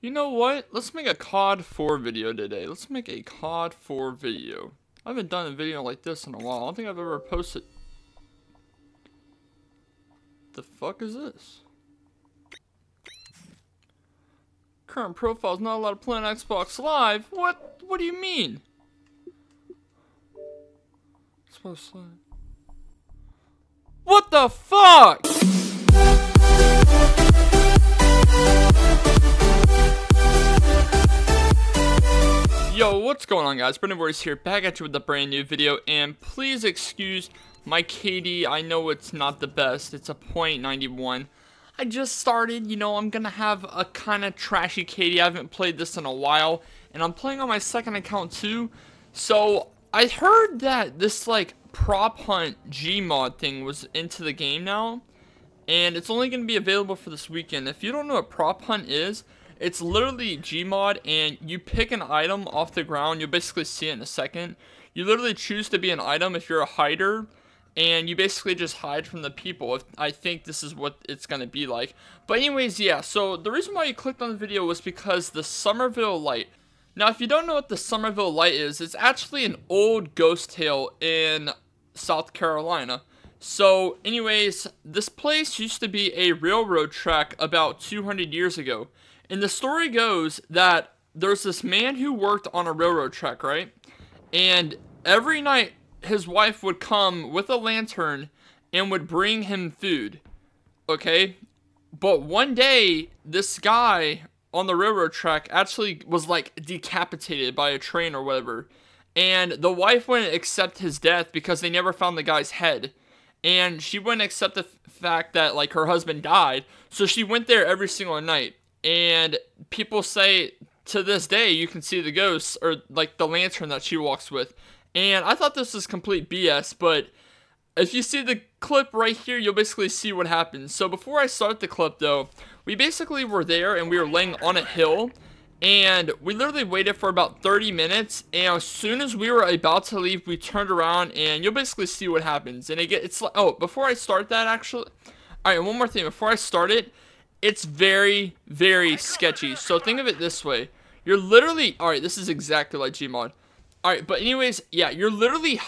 You know what? Let's make a COD 4 video today. Let's make a COD 4 video. I haven't done a video like this in a while. I don't think I've ever posted... The fuck is this? Current profile is not allowed to play on Xbox Live? What? What do you mean? Xbox Live. What the fuck? What's going on guys? Brandon Vorhis here, back at you with a brand new video, and please excuse my KD. I know it's not the best, it's a .91. I just started, you know, I'm gonna have a kind of trashy KD. I haven't played this in a while, and I'm playing on my second account too. So, I heard that this, like, prop hunt Gmod thing was into the game now, and it's only gonna be available for this weekend. If you don't know what prop hunt is, it's literally Gmod, and you pick an item off the ground. You'll basically see it in a second. You literally choose to be an item if you're a hider, and you basically just hide from the people. If, I think this is what it's going to be like. But anyways, yeah, so the reason why you clicked on the video was because the Summerville Light. Now, if you don't know what the Summerville Light is, it's actually an old ghost tale in South Carolina. So, anyways, this place used to be a railroad track about 200 years ago. And the story goes that there's this man who worked on a railroad track, right? And every night his wife would come with a lantern and would bring him food. Okay? But one day, this guy on the railroad track actually was like decapitated by a train or whatever. And the wife wouldn't accept his death because they never found the guy's head. And she wouldn't accept the fact that like her husband died. So she went there every single night and people say to this day you can see the ghosts or like the lantern that she walks with. And I thought this was complete BS, but if you see the clip right here, you'll basically see what happens. So before I start the clip though, we basically were there and we were laying on a hill and we literally waited for about 30 minutes and as soon as we were about to leave we turned around and you'll basically see what happens and it get it's like oh before i start that actually all right one more thing before i start it it's very, very sketchy. So think of it this way. You're literally, alright, this is exactly like Gmod. Alright, but anyways, yeah, you're literally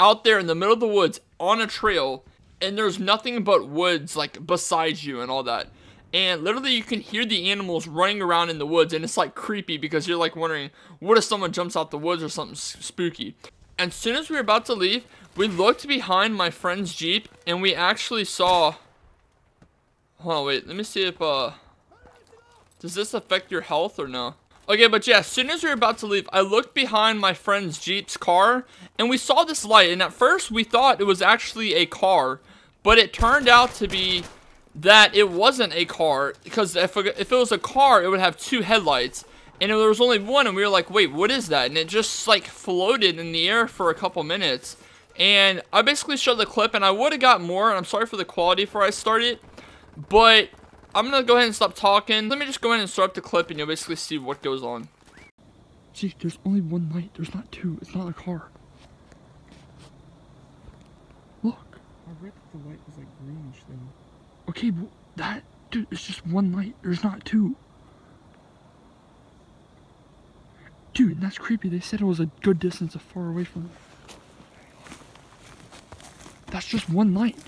out there in the middle of the woods on a trail, and there's nothing but woods, like, beside you and all that. And literally you can hear the animals running around in the woods, and it's, like, creepy because you're, like, wondering, what if someone jumps out the woods or something spooky? And soon as we were about to leave, we looked behind my friend's Jeep, and we actually saw oh wait. Let me see if, uh... Does this affect your health or no? Okay, but yeah, as soon as we were about to leave, I looked behind my friend's Jeep's car, and we saw this light, and at first we thought it was actually a car, but it turned out to be that it wasn't a car, because if, if it was a car, it would have two headlights, and there was only one, and we were like, wait, what is that? And it just, like, floated in the air for a couple minutes, and I basically showed the clip, and I would have got more, and I'm sorry for the quality before I started, but I'm going to go ahead and stop talking. Let me just go ahead and start up the clip and you'll basically see what goes on. See, there's only one light. There's not two. It's not a car. Look. I read that the light was like greenish thing. Okay, but that, dude, it's just one light. There's not two. Dude, that's creepy. They said it was a good distance of far away from. That's just one light.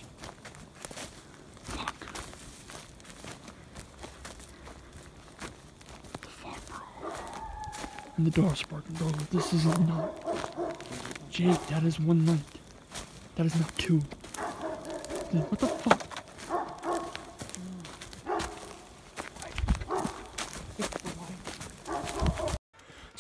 And the door's sparking, bro. This is not. Jake, that is one light. That is not two. Dude, what the fuck?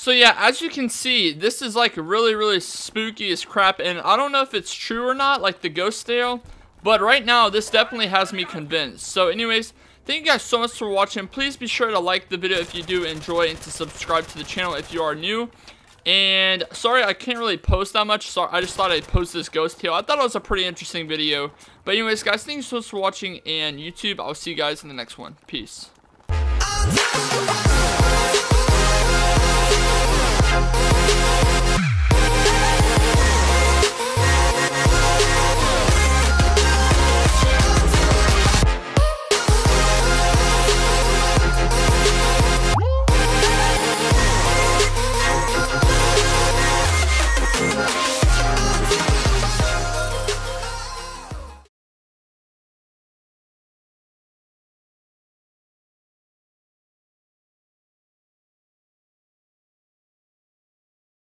So yeah, as you can see, this is like really, really spooky as crap, and I don't know if it's true or not, like the ghost tale, but right now, this definitely has me convinced. So anyways, Thank you guys so much for watching. Please be sure to like the video if you do enjoy and to subscribe to the channel if you are new. And sorry, I can't really post that much. Sorry, I just thought I'd post this ghost tale. I thought it was a pretty interesting video. But anyways, guys, thank you so much for watching. And YouTube, I'll see you guys in the next one. Peace.